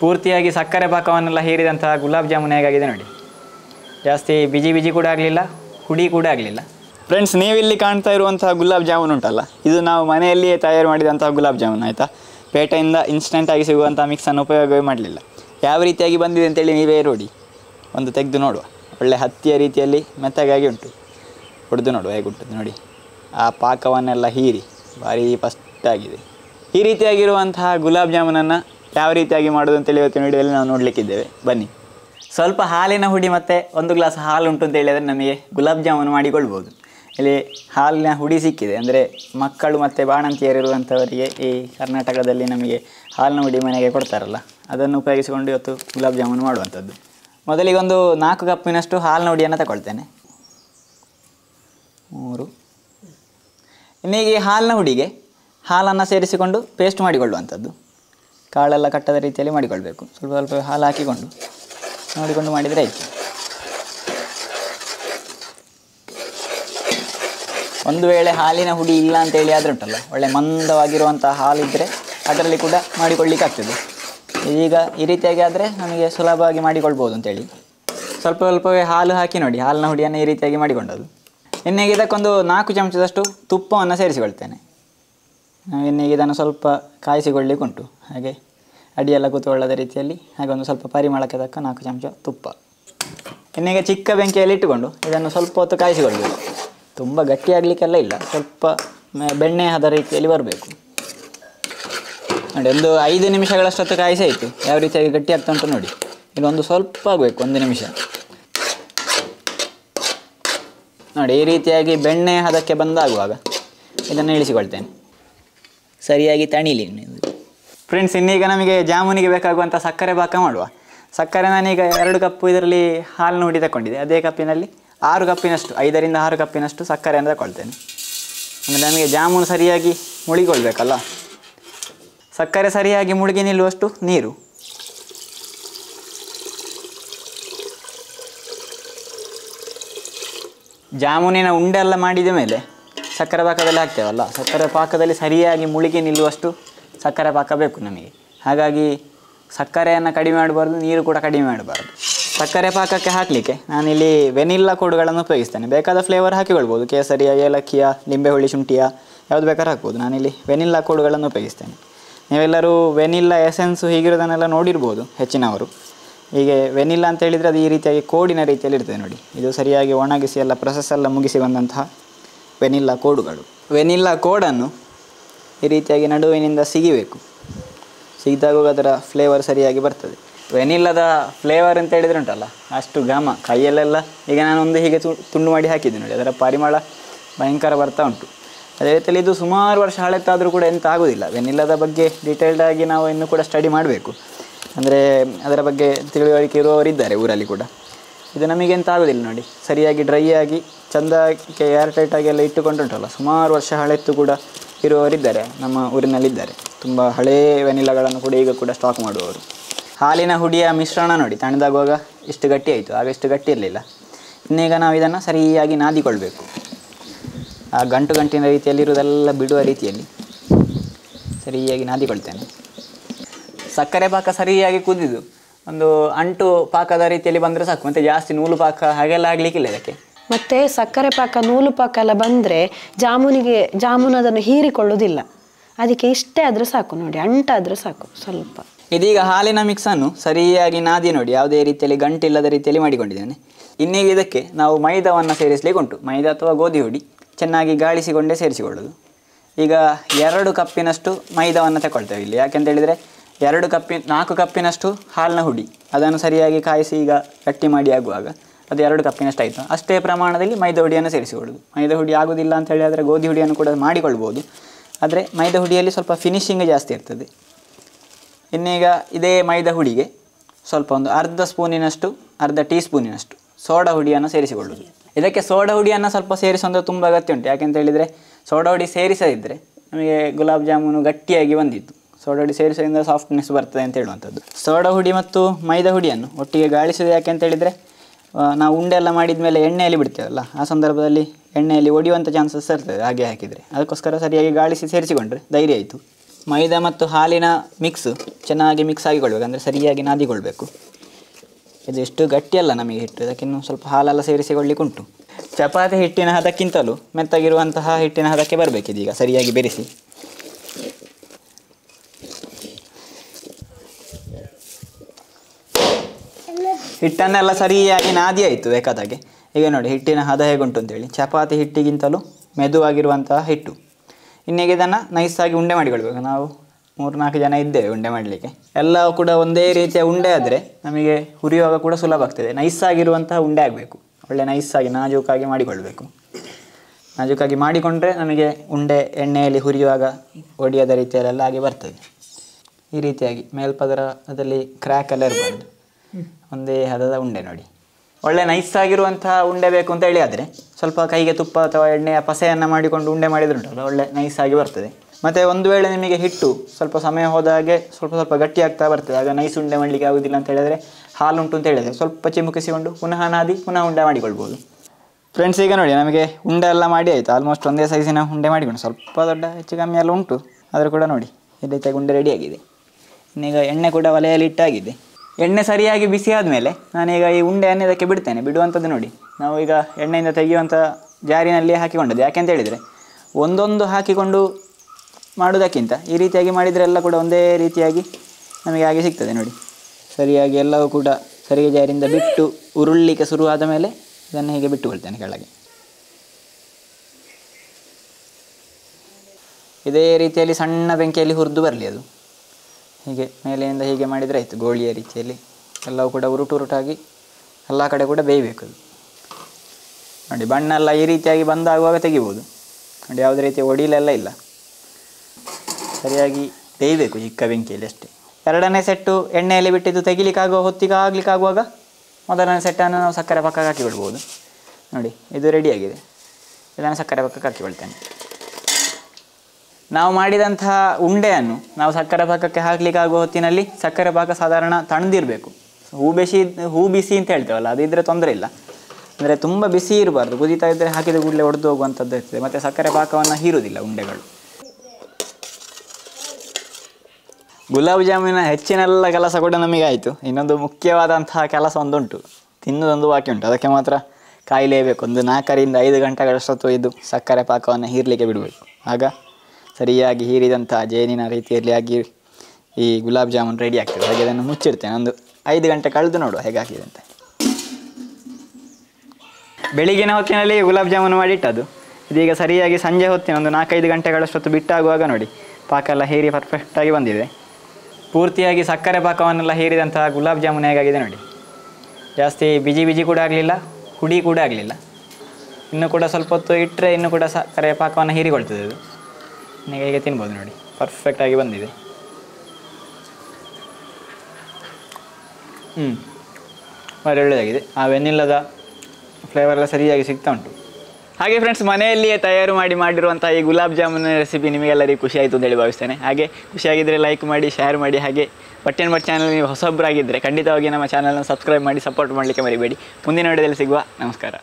ಪೂರ್ತಿಯಾಗಿ ಸಕ್ಕರೆ ಪಾಕವನ್ನೆಲ್ಲ ಹೀರಿದಂತಹ ಗುಲಾಬ್ ಜಾಮೂನ್ ಹೇಗಾಗಿದೆ ನೋಡಿ? ಜಾಸ್ತಿ ಬಿಜಿ ಬಿಜಿ ಕೂಡ ಆಗಲಿಲ್ಲ, ಹುಡಿ ಕೂಡ ಆಗಲಿಲ್ಲ. ಫ್ರೆಂಡ್ಸ್ ನೀವಿಲ್ಲಿ ಕಾಣ್ತಾ ಇರುವಂತಹ ಗುಲಾಬ್ ಜಾಮೂನ್ ಉಂಟಲ್ಲ, ಇದು ನಾವು ಮನೆಯಲ್ಲಿಯೇ ತಯಾರು ಮಾಡಿದಂತಹ ಗುಲಾಬ್ ಜಾಮೂನ್, ಆಯಿತಾ? ಪೇಟೆಯಿಂದ ಇನ್ಸ್ಟೆಂಟಾಗಿ ಸಿಗುವಂಥ ಮಿಕ್ಸನ್ನು ಉಪಯೋಗವೇ ಮಾಡಲಿಲ್ಲ. ಯಾವ ರೀತಿಯಾಗಿ ಬಂದಿದೆ ಅಂತೇಳಿ ನೀವೇ ನೋಡಿ. ಒಂದು ತೆಗೆದು ನೋಡುವ. ಒಳ್ಳೆ ಹತ್ತಿಯ ರೀತಿಯಲ್ಲಿ ಮೆತ್ತಗಾಗಿ ಉಂಟು. ಹೊಡೆದು ನೋಡುವ, ಹೇಗುಂಟು ನೋಡಿ. ಆ ಪಾಕವನ್ನೆಲ್ಲ ಹೀರಿ, ಭಾರಿ ಫಸ್ಟಾಗಿದೆ ಈ ರೀತಿಯಾಗಿರುವಂತಹ ಗುಲಾಬ್ ಜಾಮೂನನ್ನು ಯಾವ ರೀತಿಯಾಗಿ ಮಾಡೋದು ಅಂತೇಳಿ ಇವತ್ತಿನ ವಿಡಿಯೋದಲ್ಲಿ ನಾವು ನೋಡಲಿಕ್ಕಿದ್ದೇವೆ. ಬನ್ನಿ. ಸ್ವಲ್ಪ ಹಾಲಿನ ಹುಡಿ ಮತ್ತು ಒಂದು ಗ್ಲಾಸ್ ಹಾಲು ಉಂಟು ಅಂತ ಹೇಳಿದರೆ ನಮಗೆ ಗುಲಾಬ್ ಜಾಮೂನು ಮಾಡಿಕೊಳ್ಬೋದು. ಇಲ್ಲಿ ಹಾಲಿನ ಹುಡಿ ಸಿಕ್ಕಿದೆ. ಅಂದರೆ ಮಕ್ಕಳು ಮತ್ತು ಬಾಣಂತಿಯರಿರುವಂಥವರಿಗೆ ಈ ಕರ್ನಾಟಕದಲ್ಲಿ ನಮಗೆ ಹಾಲಿನ ಹುಡಿ ಮನೆಗೆ ಕೊಡ್ತಾರಲ್ಲ, ಅದನ್ನು ಉಪಯೋಗಿಸಿಕೊಂಡು ಇವತ್ತು ಗುಲಾಬ್ ಜಾಮೂನು ಮಾಡುವಂಥದ್ದು. ಮೊದಲಿಗೆ ಒಂದು ನಾಲ್ಕು ಕಪ್ಪಿನಷ್ಟು ಹಾಲಿನ ಹುಡಿಯನ್ನು ತಗೊಳ್ತೇನೆ. ಮೂರು. ಇನ್ನೀಗ ಹಾಲಿನ ಹುಡಿಗೆ ಹಾಲನ್ನು ಸೇರಿಸಿಕೊಂಡು ಪೇಸ್ಟ್ ಮಾಡಿಕೊಳ್ಳುವಂಥದ್ದು. ಕಾಳೆಲ್ಲ ಕಟ್ಟದ ರೀತಿಯಲ್ಲಿ ಮಾಡಿಕೊಳ್ಬೇಕು. ಸ್ವಲ್ಪ ಸ್ವಲ್ಪ ಹಾಲು ಹಾಕಿಕೊಂಡು ನೋಡಿಕೊಂಡು ಮಾಡಿದರೆ ಆಯಿತು. ಒಂದು ವೇಳೆ ಹಾಲಿನ ಹುಡಿ ಇಲ್ಲ ಅಂತೇಳಿ ಆದರೆ ಉಂಟಲ್ಲ, ಒಳ್ಳೆ ಮಂದವಾಗಿರುವಂಥ ಹಾಲಿದ್ದರೆ ಅದರಲ್ಲಿ ಕೂಡ ಮಾಡಿಕೊಳ್ಳಿಕ್ಕಾಗ್ತದೆ ಈಗ ಈ ರೀತಿಯಾಗಿ ಆದರೆ ನಮಗೆ ಸುಲಭವಾಗಿ ಮಾಡಿಕೊಳ್ಬೋದು ಅಂತೇಳಿ ಸ್ವಲ್ಪ ಸ್ವಲ್ಪವೇ ಹಾಲು ಹಾಕಿ ನೋಡಿ, ಹಾಲಿನ ಹುಡಿಯನ್ನು ಈ ರೀತಿಯಾಗಿ ಮಾಡಿಕೊಂಡದ್ದು ಎಣ್ಣೆಗೆ ಇದಕ್ಕೊಂದು ನಾಲ್ಕು ಚಮಚದಷ್ಟು ತುಪ್ಪವನ್ನು ಸೇರಿಸಿಕೊಳ್ತೇನೆ. ನಾವು ಎಣ್ಣೆಗೆ ಇದನ್ನು ಸ್ವಲ್ಪ ಕಾಯಿಸಿಕೊಳ್ಳಿಕ್ಕುಂಟು. ಹಾಗೆ ಅಡಿಯೆಲ್ಲ ಕೂತ್ಕೊಳ್ಳದ ರೀತಿಯಲ್ಲಿ, ಹಾಗೆ ಒಂದು ಸ್ವಲ್ಪ ಪರಿಮಳಕ್ಕೆ ತಕ್ಕ ನಾಲ್ಕು ಚಮಚ ತುಪ್ಪ. ಎಣ್ಣೆಗೆ ಚಿಕ್ಕ ಬೆಂಕಿಯಲ್ಲಿ ಇಟ್ಟುಕೊಂಡು ಇದನ್ನು ಸ್ವಲ್ಪ ಹೊತ್ತು ಕಾಯಿಸಿಕೊಳ್ಬೇಕು ತುಂಬ ಗಟ್ಟಿಯಾಗಲಿಕ್ಕೆಲ್ಲ ಇಲ್ಲ, ಸ್ವಲ್ಪ ಬೆಣ್ಣೆ ಆದ ರೀತಿಯಲ್ಲಿ ಬರಬೇಕು. ನೋಡಿ, ಒಂದು ಐದು ನಿಮಿಷಗಳಷ್ಟೊತ್ತು ಕಾಯಿಸಿ ಆಯಿತು ಯಾವ ರೀತಿಯಾಗಿ ಗಟ್ಟಿ ಆಗ್ತಾ ಉಂಟು ನೋಡಿ. ಇಲ್ಲೊಂದು ಸ್ವಲ್ಪ ಆಗಬೇಕು, ಒಂದು ನಿಮಿಷ. ನೋಡಿ, ಈ ರೀತಿಯಾಗಿ ಬೆಣ್ಣೆ ಹದಕ್ಕೆ ಬಂದಾಗುವಾಗ ಇದನ್ನು ಇಳಿಸಿಕೊಳ್ತೇನೆ. ಸರಿಯಾಗಿ ತಣಿಲಿ ಫ್ರೆಂಡ್ಸ್ ಇನ್ನೀಗ ನಮಗೆ ಜಾಮೂನಿಗೆ ಬೇಕಾಗುವಂಥ ಸಕ್ಕರೆ ಪಾಕ ಮಾಡುವ. ಸಕ್ಕರೆ ನಾನೀಗ ಎರಡು ಕಪ್ಪು ಇದರಲ್ಲಿ ಹಾಲು ಹುಡಿ ತಗೊಂಡಿದ್ದೆ ಅದೇ ಕಪ್ಪಿನಲ್ಲಿ ಆರು ಕಪ್ಪಿನಷ್ಟು, ಐದರಿಂದ ಆರು ಕಪ್ಪಿನಷ್ಟು ಸಕ್ಕರೆಯನ್ನು ತಗೊಳ್ತೇನೆ. ಅಂದರೆ ನಮಗೆ ಜಾಮೂನು ಸರಿಯಾಗಿ ಮುಳಿಗೊಳ್ಬೇಕಲ್ಲ ಸಕ್ಕರೆ ಸರಿಯಾಗಿ ಮುಳುಗಿ ನಿಲ್ಲುವಷ್ಟು ನೀರು. ಜಾಮೂನಿನ ಉಂಡೆ ಎಲ್ಲ ಮಾಡಿದ ಮೇಲೆ ಸಕ್ಕರೆ ಪಾಕದಲ್ಲಿ ಹಾಕ್ತೇವಲ್ಲ? ಸಕ್ಕರೆ ಪಾಕದಲ್ಲಿ ಸರಿಯಾಗಿ ಮುಳುಗಿ ನಿಲ್ಲುವಷ್ಟು ಸಕ್ಕರೆ ಪಾಕ ಬೇಕು ನಮಗೆ. ಹಾಗಾಗಿ ಸಕ್ಕರೆಯನ್ನು ಕಡಿಮೆ ಮಾಡಬಾರ್ದು, ನೀರು ಕೂಡ ಕಡಿಮೆ ಮಾಡಬಾರ್ದು. ಸಕ್ಕರೆ ಪಾಕಕ್ಕೆ ಹಾಕಲಿಕ್ಕೆ ನಾನಿಲ್ಲಿ ವೆನಿಲ್ಲಾ ಕೋಡುಗಳನ್ನು ಉಪಯೋಗಿಸ್ತೇನೆ. ಬೇಕಾದ ಫ್ಲೇವರ್ ಹಾಕಿಕೊಳ್ಬೋದು. ಕೇಸರಿಯ, ಏಲಕ್ಕಿಯ ಲಿಂಬೆಹುಳಿ ಶುಂಠಿಯ, ಯಾವುದು ಬೇಕಾದ್ರೂ ಹಾಕ್ಬೋದು. ನಾನಿಲ್ಲಿ ವೆನಿಲ್ಲಾ ಕೋಡುಗಳನ್ನು ಉಪಯೋಗಿಸ್ತೇನೆ. ನೀವೆಲ್ಲರೂ ವೆನಿಲ್ಲಾ ಎಸೆನ್ಸು ಹೀಗಿರೋದನ್ನೆಲ್ಲ ನೋಡಿರ್ಬೋದು ಹೆಚ್ಚಿನವರು. ಹೀಗೆ ವೆನಿಲ್ಲಾ ಅಂತ ಹೇಳಿದರೆ ಅದು ಈ ರೀತಿಯಾಗಿ ಕೋಡಿನ ರೀತಿಯಲ್ಲಿ ಇರ್ತದೆ ನೋಡಿ. ಇದು ಸರಿಯಾಗಿ ಒಣಗಿಸಿ ಎಲ್ಲ ಪ್ರೊಸೆಸ್ ಎಲ್ಲ ಮುಗಿಸಿ ಬಂದಂತಹ ವೆನಿಲ್ಲಾ ಕೋಡುಗಳು. ವೆನಿಲ್ಲಾ ಕೋಡನ್ನು ಈ ರೀತಿಯಾಗಿ ನಡುವಿನಿಂದ ಸಿಗಿಬೇಕು. ಸಿಗಿದಾಗ ಅದರ ಫ್ಲೇವರ್ ಸರಿಯಾಗಿ ಬರ್ತದೆ. ವೆನಿಲ್ಲದ ಫ್ಲೇವರ್ ಅಂತ ಹೇಳಿದರೆ ಉಂಟಲ್ಲ, ಅಷ್ಟು ಘಮ, ಕೈಯಲ್ಲೆಲ್ಲ ಈಗ ನಾನು ಒಂದು ಹೀಗೆ ತುಂಡು ಮಾಡಿ ಹಾಕಿದ್ದೆ ನೋಡಿ, ಅದರ ಪರಿಮಳ ಭಯಂಕರ ಬರ್ತಾ ಉಂಟು. ಅದೇ ರೀತಿಯಲ್ಲಿ ಇದು ಸುಮಾರು ವರ್ಷ ಹಳೆತ್ತಾದರೂ ಕೂಡ ಎಂತ ಆಗೋದಿಲ್ಲ. ವೆನಿಲ್ಲದ ಬಗ್ಗೆ ಡೀಟೇಲ್ಡಾಗಿ ನಾವು ಇನ್ನೂ ಕೂಡ ಸ್ಟಡಿ ಮಾಡಬೇಕು. ಅಂದರೆ ಅದರ ಬಗ್ಗೆ ತಿಳುವಳಿಕೆ ಇರುವವರಿದ್ದಾರೆ ಊರಲ್ಲಿ ಕೂಡ. ಇದು ನಮಗೆ ಎಂತ ಆಗೋದಿಲ್ಲ ನೋಡಿ, ಸರಿಯಾಗಿ ಡ್ರೈ ಆಗಿ ಚಂದಕ್ಕೆ ಏರ್ ಟೈಟಾಗಿ ಎಲ್ಲ ಇಟ್ಟುಕೊಂಡುಂಟಲ್ಲ ಸುಮಾರು ವರ್ಷ ಹಳೆತ್ತು ಕೂಡ ಇರುವವರಿದ್ದಾರೆ, ನಮ್ಮ ಊರಿನಲ್ಲಿದ್ದಾರೆ. ತುಂಬ ಹಳೇ ವೆನಿಲಾಗಳನ್ನು ಕೂಡ ಈಗ ಕೂಡ ಸ್ಟಾಕ್ ಮಾಡುವವರು. ಹಾಲಿನ ಹುಡಿಯ ಮಿಶ್ರಣ ನೋಡಿ ತಣ್ಣದಾಗುವಾಗ ಇಷ್ಟು ಗಟ್ಟಿ ಆಯಿತು, ಆಗ ಇಷ್ಟು ಗಟ್ಟಿ ಇರಲಿಲ್ಲ. ಇನ್ನೀಗ ನಾವು ಇದನ್ನು ಸರಿಯಾಗಿ ನಾದಿಕೊಳ್ಬೇಕು. ಆ ಗಂಟು ಗಂಟಿನ ರೀತಿಯಲ್ಲಿ ಇರುವುದೆಲ್ಲ ಬಿಡುವ ರೀತಿಯಲ್ಲಿ ಸರಿಯಾಗಿ ನಾದಿಕೊಳ್ತೇನೆ. ಸಕ್ಕರೆ ಪಾಕ ಸರಿಯಾಗಿ ಕುದಿದು ಒಂದು ಅಂಟು ಪಾಕದ ರೀತಿಯಲ್ಲಿ ಬಂದರೆ ಸಾಕು, ಮತ್ತು ಜಾಸ್ತಿ ನೂಲು ಪಾಕ ಹಾಗೆಲ್ಲ ಆಗಲಿಕ್ಕಿಲ್ಲ ಇದಕ್ಕೆ. ಮತ್ತೆ ಸಕ್ಕರೆ ಪಾಕ, ನೂಲು ಪಾಕ ಎಲ್ಲ ಬಂದರೆ ಜಾಮೂನಿಗೆ, ಜಾಮೂನು ಅದನ್ನು ಹೀರಿಕೊಳ್ಳುವುದಿಲ್ಲ. ಅದಕ್ಕೆ ಇಷ್ಟೇ ಆದರೂ ಸಾಕು ನೋಡಿ ಅಂಟಾದರೂ ಸಾಕು ಸ್ವಲ್ಪ. ಇದೀಗ ಹಾಲಿನ ಮಿಕ್ಸನ್ನು ಸರಿಯಾಗಿ ನಾದಿ ನೋಡಿ, ಯಾವುದೇ ರೀತಿಯಲ್ಲಿ ಗಂಟಿಲ್ಲದ ರೀತಿಯಲ್ಲಿ ಮಾಡಿಕೊಂಡಿದ್ದೇನೆ. ಇನ್ನೀಗ ಇದಕ್ಕೆ ನಾವು ಮೈದಾವನ್ನು ಸೇರಿಸಲಿಕ್ಕೆ ಉಂಟು. ಮೈದಾ ಅಥವಾ ಗೋಧಿ ಹುಡಿ, ಚೆನ್ನಾಗಿ ಗಾಳಿಸಿಕೊಂಡೇ ಸೇರಿಸಿಕೊಳ್ಳೋದು ಈಗ ಎರಡು ಕಪ್ಪಿನಷ್ಟು ಮೈದಾವನ್ನು ತಗೊಳ್ತೇವೆ ಇಲ್ಲಿ. ಯಾಕೆಂತ ಹೇಳಿದರೆ ಎರಡು ಕಪ್ಪಿನ ನಾಲ್ಕು ಕಪ್ಪಿನಷ್ಟು ಹಾಲಿನ ಹುಡಿ, ಅದನ್ನು ಸರಿಯಾಗಿ ಕಾಯಿಸಿ ಈಗ ಗಟ್ಟಿ ಮಾಡಿ ಆಗುವಾಗ. ಅದು ಎರಡು ಕಪ್ಪಿನಷ್ಟು ಆಯಿತು. ಅಷ್ಟೇ ಪ್ರಮಾಣದಲ್ಲಿ ಮೈದಾ ಹುಡಿಯನ್ನು ಸೇರಿಸಿಕೊಳ್ಳೋದು. ಮೈದಾ ಹುಡಿ ಆಗೋದಿಲ್ಲ ಅಂತ ಹೇಳಿ ಆದರೆ ಗೋಧಿ ಹುಡಿಯನ್ನು ಕೂಡ ಮಾಡಿಕೊಳ್ಬೋದು. ಆದರೆ ಮೈದಾ ಹುಡಿಯಲ್ಲಿ ಸ್ವಲ್ಪ ಫಿನಿಶಿಂಗ್ ಜಾಸ್ತಿ ಇರ್ತದೆ. ಇನ್ನೀಗ ಇದೇ ಮೈದಾ ಹುಡಿಗೆ ಸ್ವಲ್ಪ ಒಂದು ಅರ್ಧ ಸ್ಪೂನಿನಷ್ಟು, ಅರ್ಧ ಟೀ ಸ್ಪೂನಿನಷ್ಟು ಸೋಡಾ ಹುಡಿಯನ್ನು ಸೇರಿಸಿಕೊಳ್ಳೋದು. ಇದಕ್ಕೆ ಸೋಡಾ ಹುಡಿಯನ್ನು ಸ್ವಲ್ಪ ಸೇರಿಸೋದು ತುಂಬ ಅಗತ್ಯ ಉಂಟು. ಯಾಕೆಂತ ಹೇಳಿದರೆ ಸೋಡಾ ಹುಡಿ ಸೇರಿಸದಿದ್ದರೆ ನಮಗೆ ಗುಲಾಬ್ ಜಾಮೂನು ಗಟ್ಟಿಯಾಗಿ ಬಂದಿತ್ತು ಸೋಡಾ ಹುಡಿ ಸೇರಿಸೋದ್ರಿಂದ ಸಾಫ್ಟ್ನೆಸ್ ಬರ್ತದೆ ಅಂತ ಹೇಳುವಂಥದ್ದು. ಸೋಡಾ ಹುಡಿ ಮತ್ತು ಮೈದಾ ಹುಡಿಯನ್ನು ಒಟ್ಟಿಗೆ ಗಾಳಿಸೋದು ಯಾಕೆ ಅಂತ ಹೇಳಿದರೆ ನಾವು ಉಂಡೆ ಎಲ್ಲ ಮಾಡಿದ ಮೇಲೆ ಎಣ್ಣೆಯಲ್ಲಿ ಬಿಡ್ತೇವಲ್ಲ, ಆ ಸಂದರ್ಭದಲ್ಲಿ ಎಣ್ಣೆಯಲ್ಲಿ ಒಡೆಯುವಂಥ ಚಾನ್ಸಸ್ ಇರ್ತದೆ ಹಾಗೆ ಹಾಕಿದರೆ. ಅದಕ್ಕೋಸ್ಕರ ಸರಿಯಾಗಿ ಗಾಳಿಸಿ ಸೇರಿಸಿಕೊಂಡ್ರೆ ಧೈರ್ಯ ಆಯಿತು. ಮೈದಾ ಮತ್ತು ಹಾಲಿನ ಮಿಕ್ಸ್ ಚೆನ್ನಾಗಿ ಮಿಕ್ಸ್ ಆಗಿಕೊಳ್ಬೇಕು, ಅಂದರೆ ಸರಿಯಾಗಿ ನಾದಿಕೊಳ್ಬೇಕು. ಇದು ಎಷ್ಟು ಗಟ್ಟಿಯಲ್ಲ ನಮಗೆ ಹಿಟ್ಟು ಅದಕ್ಕಿನ್ನೂ ಸ್ವಲ್ಪ ಹಾಲೆಲ್ಲ ಸೇರಿಸಿಕೊಳ್ಳಿಕ್ಕೆ ಉಂಟು. ಚಪಾತಿ ಹಿಟ್ಟಿನ ಹದಕ್ಕಿಂತಲೂ ಮೆತ್ತಗಿರುವಂತಹ ಹಿಟ್ಟಿನ ಹದಕ್ಕೆ ಬರಬೇಕಿದೀಗ, ಸರಿಯಾಗಿ ಬೆರೆಸಿ. ಹಿಟ್ಟನ್ನೆಲ್ಲ ಸರಿಯಾಗಿ ನಾದಿ ಆಯಿತು ಬೇಕಾದಾಗೆ. ಈಗ ನೋಡಿ, ಹಿಟ್ಟಿನ ಹದ ಹೇಗುಂಟು ಅಂತೇಳಿ. ಚಪಾತಿ ಹಿಟ್ಟಿಗಿಂತಲೂ ಮೆದುವಾಗಿರುವಂತಹ ಹಿಟ್ಟು. ಇನ್ನೀಗ ಇದನ್ನು ನೈಸಾಗಿ ಉಂಡೆ ಮಾಡಿಕೊಳ್ಬೇಕು. ನಾವು ಮೂರು ನಾಲ್ಕು ಜನ ಇದ್ದೇವೆ ಉಂಡೆ ಮಾಡಲಿಕ್ಕೆ. ಎಲ್ಲವೂ ಕೂಡ ಒಂದೇ ರೀತಿಯ ಉಂಡೆ ಆದರೆ ನಮಗೆ ಹುರಿಯುವಾಗ ಕೂಡ ಸುಲಭ ಆಗ್ತದೆ. ನೈಸಾಗಿರುವಂತಹ ಉಂಡೆ ಆಗಬೇಕು. ಒಳ್ಳೆ ನೈಸಾಗಿ, ನಾಜೂಕಾಗಿ ಮಾಡಿಕೊಳ್ಬೇಕು. ನಾಜೂಕಾಗಿ ಮಾಡಿಕೊಂಡ್ರೆ ನಮಗೆ ಉಂಡೆ ಎಣ್ಣೆಯಲ್ಲಿ ಹುರಿಯುವಾಗ ಒಡೆಯದ ರೀತಿಯಲ್ಲೆಲ್ಲ ಆಗಿ ಬರ್ತದೆ. ಈ ರೀತಿಯಾಗಿ ಮೇಲ್ಪದರ ಅದರಲ್ಲಿ ಕ್ರ್ಯಾಕ್ ಎಲ್ಲ ಇರಬಾರ್ದು ಒಂದೇ ಹದದ ಉಂಡೆ ನೋಡಿ. ಒಳ್ಳೆ ನೈಸ್ ಆಗಿರುವಂತಹ ಉಂಡೆ ಬೇಕು ಅಂತ ಹೇಳಿ ಆದರೆ ಸ್ವಲ್ಪ ಕೈಗೆ ತುಪ್ಪ ಅಥವಾ ಎಣ್ಣೆಯ ಪಸೆಯನ್ನು ಮಾಡಿಕೊಂಡು ಉಂಡೆ ಮಾಡಿದ್ರುಂಟಲ್ಲ, ಒಳ್ಳೆ ನೈಸ್ ಆಗಿ ಬರ್ತದೆ. ಮತ್ತು ಒಂದು ವೇಳೆ ನಿಮಗೆ ಹಿಟ್ಟು ಸ್ವಲ್ಪ ಸಮಯ ಹೋದ ಹಾಗೆ ಸ್ವಲ್ಪ ಸ್ವಲ್ಪ ಗಟ್ಟಿ ಆಗ್ತಾ ಬರ್ತದೆ. ಆಗ ನೈಸ್ ಉಂಡೆ ಮಾಡಲಿಕ್ಕೆ ಆಗೋದಿಲ್ಲ ಅಂತ ಹೇಳಿದರೆ ಹಾಲುಂಟು ಅಂತ ಹೇಳಿದರೆ ಸ್ವಲ್ಪ ಚಿಮುಕಿಸಿಕೊಂಡು ಪುನಃ ನಾದಿ, ಪುನಃ ಉಂಡೆ ಮಾಡಿಕೊಳ್ಬೋದು. ಫ್ರೆಂಡ್ಸ್ ಈಗ ನೋಡಿ ನಮಗೆ ಉಂಡೆ ಎಲ್ಲ ಮಾಡಿ ಆಯಿತು. ಆಲ್ಮೋಸ್ಟ್ ಒಂದೇ ಸೈಜಿನ ಉಂಡೆ ಮಾಡಿಕೊಂಡು ಸ್ವಲ್ಪ ದೊಡ್ಡ, ಹೆಚ್ಚು ಕಮ್ಮಿ ಎಲ್ಲ ಉಂಟು. ಆದರೂ ಕೂಡ ನೋಡಿ, ಈ ರೀತಿಯಾಗಿ ಉಂಡೆ ರೆಡಿಯಾಗಿದೆ ಇನ್ನೀಗ ಎಣ್ಣೆ ಕೂಡ ಒಲೆಯಲ್ಲಿ ಇಟ್ಟಾಗಿದೆ. ಎಣ್ಣೆ ಸರಿಯಾಗಿ ಬಿಸಿ ಆದಮೇಲೆ ನಾನೀಗ ಈ ಉಂಡೆಯನ್ನು ಇದಕ್ಕೆ ಬಿಡ್ತೇನೆ. ಬಿಡುವಂಥದ್ದು ನೋಡಿ. ನಾವು ಈಗ ಎಣ್ಣೆಯಿಂದ ತೆಗೆಯುವಂಥ ಜಾರಿನಲ್ಲಿ ಹಾಕಿಕೊಂಡದ್ದು. ಯಾಕೆಂತ ಹೇಳಿದರೆ ಒಂದೊಂದು ಹಾಕಿಕೊಂಡು ಮಾಡೋದಕ್ಕಿಂತ ಈ ರೀತಿಯಾಗಿ ಮಾಡಿದರೆ ಎಲ್ಲ ಕೂಡ ಒಂದೇ ರೀತಿಯಾಗಿ ನಮಗೆ ಹಾಗೆ ಸಿಗ್ತದೆ ನೋಡಿ. ಸರಿಯಾಗಿ ಎಲ್ಲವೂ ಕೂಡ ಸರಿಗೆ ಜಾರಿಯಿಂದ ಬಿಟ್ಟು ಉರುಳಲಿಕ್ಕೆ ಶುರುವಾದ ಮೇಲೆ ಇದನ್ನು ಹೀಗೆ ಬಿಟ್ಟುಕೊಳ್ತೇನೆ ಕೆಳಗೆ. ಇದೇ ರೀತಿಯಲ್ಲಿ ಸಣ್ಣ ಬೆಂಕಿಯಲ್ಲಿ ಹುರಿದು ಬರಲಿ ಅದು. ಹೀಗೆ ಮೇಲೆಯಿಂದ ಹೀಗೆ ಮಾಡಿದರೆ ಆಯಿತು ಗೋಳಿಯ ರೀತಿಯಲ್ಲಿ. ಎಲ್ಲವೂ ಕೂಡ ಉರುಟು ಉರುಟಾಗಿ ಎಲ್ಲ ಕಡೆ ಕೂಡ ಬೇಯಬೇಕು ಅದು. ನೋಡಿ ಬಣ್ಣ ಎಲ್ಲ ಈ ರೀತಿಯಾಗಿ ಬಂದಾಗುವಾಗ ತೆಗಿಬೋದು. ನೋಡಿ, ಯಾವುದೇ ರೀತಿಯ ಒಡಿಲೆಲ್ಲ ಇಲ್ಲ. ಸರಿಯಾಗಿ ಬೇಯಬೇಕು ಚಿಕ್ಕ ಬೆಂಕಿಯಲ್ಲಿ ಅಷ್ಟೇ. ಎರಡನೇ ಸೆಟ್ಟು ಎಣ್ಣೆಯಲ್ಲಿ ಬಿಟ್ಟಿದ್ದು ತೆಗಿಲಿಕ್ಕಾಗುವ, ಹೊತ್ತಿಗೆ ಆಗ್ಲಿಕ್ಕಾಗುವಾಗ ಮೊದಲನೇ ಸೆಟ್ಟನ್ನು ನಾವು ಸಕ್ಕರೆ ಪಕ್ಕಕ್ಕೆ ಹಾಕಿಬಿಡ್ಬೋದು ನೋಡಿ, ಇದು ರೆಡಿಯಾಗಿದೆ ಇದನ್ನು ಸಕ್ಕರೆ ಪಕ್ಕಕ್ಕೆ ಹಾಕಿಕೊಳ್ತೇನೆ. ನಾವು ಮಾಡಿದಂತಹ ಉಂಡೆಯನ್ನು ನಾವು ಸಕ್ಕರೆ ಪಾಕಕ್ಕೆ ಹಾಕ್ಲಿಕ್ಕೆ ಆಗುವ ಹೊತ್ತಿನಲ್ಲಿ ಸಕ್ಕರೆ ಪಾಕ ಸಾಧಾರಣ ತಣ್ಣದಿರಬೇಕು. ಹೂ ಬಿಸಿ ಹೂ ಬಿಸಿ ಅಂತ ಹೇಳ್ತೇವಲ್ಲ ಅದಿದ್ದರೆ ತೊಂದರೆ ಇಲ್ಲ. ಅಂದರೆ ತುಂಬ ಬಿಸಿ ಇರಬಾರ್ದು, ಕುದೀತಾ ಇದ್ದರೆ ಹಾಕಿದ ಕೂಡಲೇ ಒಡೆದು ಹೋಗುವಂಥದ್ದು ಇರ್ತದೆ. ಮತ್ತು ಸಕ್ಕರೆ ಪಾಕವನ್ನು ಹೀರುವುದಿಲ್ಲ ಉಂಡೆಗಳು. ಗುಲಾಬ್ ಜಾಮೂನ ಹೆಚ್ಚಿನೆಲ್ಲ ಕೆಲಸ ಕೂಡ ನಮಗೆ ಆಯಿತು ಇನ್ನೊಂದು ಮುಖ್ಯವಾದಂತಹ ಕೆಲಸ ಒಂದುಂಟು. ತಿನ್ನೋದೊಂದು ಬಾಕಿ ಉಂಟು. ಅದಕ್ಕೆ ಮಾತ್ರ ಕಾಯಲೇಬೇಕು. ಒಂದು ನಾಲ್ಕರಿಂದ ಐದು ಗಂಟೆಗಳಷ್ಟೊತ್ತು ಇದು ಸಕ್ಕರೆ ಪಾಕವನ್ನು ಹೀರಲಿಕ್ಕೆ ಬಿಡಬೇಕು. ಆಗ ಸರಿಯಾಗಿ ಹೀರಿದಂಥ ಜೇನಿನ ರೀತಿಯಲ್ಲಿ ಆಗಿ ಈ ಗುಲಾಬ್ ಜಾಮೂನ್ ರೆಡಿ ಆಗ್ತದೆ. ಹಾಗೆ ಅದನ್ನು ಮುಚ್ಚಿರ್ತೇನೆ ಒಂದು ಐದು ಗಂಟೆ ಕಳೆದು ನೋಡುವ ಹೇಗಾಗಿದೆ ಅಂತ. ಬೆಳಿಗ್ಗಿನ ಹೊತ್ತಿನಲ್ಲಿ ಗುಲಾಬ್ ಜಾಮೂನು ಮಾಡಿಟ್ಟದು. ಇದೀಗ ಸರಿಯಾಗಿ ಸಂಜೆ ಹೊತ್ತಿನ ಒಂದು ನಾಲ್ಕೈದು ಗಂಟೆಗಳಷ್ಟೊತ್ತು ಬಿಟ್ಟಾಗುವಾಗ ನೋಡಿ, ಪಾಕ ಎಲ್ಲ ಹೀರಿ ಪರ್ಫೆಕ್ಟಾಗಿ ಬಂದಿದೆ. ಪೂರ್ತಿಯಾಗಿ ಸಕ್ಕರೆ ಪಾಕವನ್ನೆಲ್ಲ ಹೀರಿದಂತಹ ಗುಲಾಬ್ ಜಾಮೂನ್ ಹೇಗಾಗಿದೆ ನೋಡಿ. ಜಾಸ್ತಿ ಬಿಜಿ ಬಿಜಿ ಕೂಡ ಆಗಲಿಲ್ಲ, ಹುಡಿ ಕೂಡ ಆಗಲಿಲ್ಲ. ಇನ್ನು ಕೂಡ ಸ್ವಲ್ಪ ಹೊತ್ತು ಇಟ್ಟರೆ ಇನ್ನೂ ಕೂಡ ಸಕ್ಕರೆ ಪಾಕವನ್ನು ಹೀರಿಕೊಳ್ತದೆ ಅದು. ಈಗ ಹೇಗೆ ತಿನ್ಬೋದು ನೋಡಿ. ಪರ್ಫೆಕ್ಟಾಗಿ ಬಂದಿದೆ. ಹ್ಞೂ ಭಾರಿ ಒಳ್ಳೆಯದಾಗಿದೆ ಆ ವೆನಿಲ್ಲದ ಫ್ಲೇವರ್ ಎಲ್ಲ ಸರಿಯಾಗಿ ಸಿಗ್ತಾ ಉಂಟು. ಹಾಗೆ ಫ್ರೆಂಡ್ಸ್ ಮನೆಯಲ್ಲಿಯೇ ತಯಾರು ಮಾಡಿ ಮಾಡಿರುವಂಥ ಈ ಗುಲಾಬ್ ಜಾಮೂನ್ ರೆಸಿಪಿ ನಿಮಗೆಲ್ಲರಿಗೂ ಖುಷಿ ಆಯಿತು ಅಂತೇಳಿ ಭಾವಿಸ್ತೇನೆ. ಹಾಗೆ ಖುಷಿಯಾಗಿದ್ದರೆ ಲೈಕ್ ಮಾಡಿ ಶೇರ್ ಮಾಡಿ. ಹಾಗೆ ಬಟ್ಟೆನ್ ಬಟ್ ಚಾನಲ್ ನೀವು ಹೊಸೊಬ್ಬರಾಗಿದ್ದರೆ ಖಂಡಿತವಾಗಿ ನಮ್ಮ ಚಾನಲ್ನ ಸಬ್ಸ್ಕ್ರೈಬ್ ಮಾಡಿ ಸಪೋರ್ಟ್ ಮಾಡಲಿಕ್ಕೆ ಮರಿಬೇಡಿ. ಮುಂದಿನ ವಿಡಿಯೋದಲ್ಲಿ ಸಿಗುವ ನಮಸ್ಕಾರ.